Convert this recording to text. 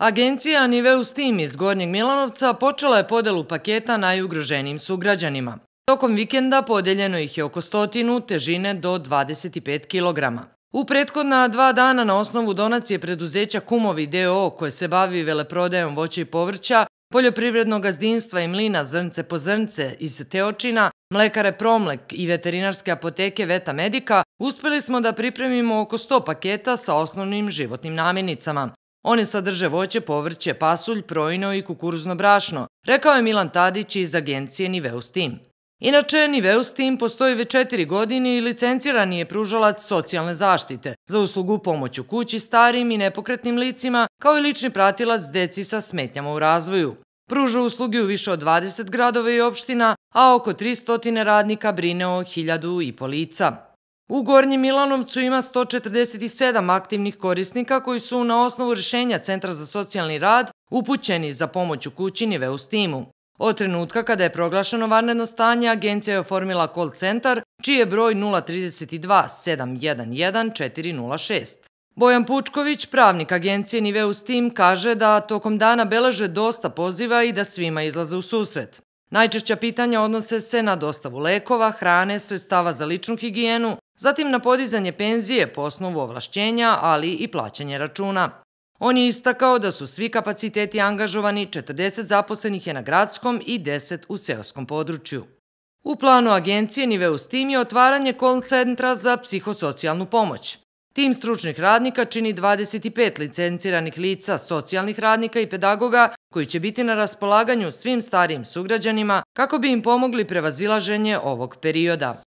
Agencija Niveus Team iz Gornjeg Milanovca počela je podelu paketa najugroženijim sugrađanima. Tokom vikenda podeljeno ih je oko stotinu, težine do 25 kg. U prethodna dva dana na osnovu donacije preduzeća Kumovi DO koje se bavi veleprodajom voća i povrća, poljoprivrednog gazdinstva i mlina zrnce po zrnce iz Teočina, mlekare Promlek i veterinarske apoteke Veta Medika, uspeli smo da pripremimo oko 100 paketa sa osnovnim životnim namirnicama. One sadrže voće, povrće, pasulj, projno i kukuruzno brašno, rekao je Milan Tadić iz agencije Niveus Team. Inače, Niveus Team postoji već četiri godine i licencirani je pružalac socijalne zaštite za uslugu pomoć u kući starim i nepokretnim licima, kao i lični pratilac deci sa smetnjama u razvoju. Pruža usluge u više od 20 gradova i opština, a oko 300 radnika brine o hiljadu i polica. U Gornjem Milanovcu ima 147 aktivnih korisnika koji su na osnovu rešenja Centra za socijalni rad upućeni za pomoć u kući Niveus timu. Od trenutka kada je proglašeno vanredno stanje, agencija je oformila call centar, čiji je broj 032 711 406. Bojan Pučković, pravnik agencije Niveus Team, kaže da tokom dana beleže dosta poziva i da svima izlaze u susret. Najčešća pitanja odnose se na dostavu lekova, hrane, sredstava za ličnu higijenu, zatim na podizanje penzije po osnovu ovlašćenja, ali i plaćanje računa. On je istakao da su svi kapaciteti angažovani, 40 zaposlenih je na gradskom i 10 u seoskom području. U planu agencije Niveus Tim je otvaranje call centra za psihosocijalnu pomoć. Tim stručnih radnika čini 25 licenciranih lica, socijalnih radnika i pedagoga koji će biti na raspolaganju svim starijim sugrađanima kako bi im pomogli prevazilaženje ovog perioda.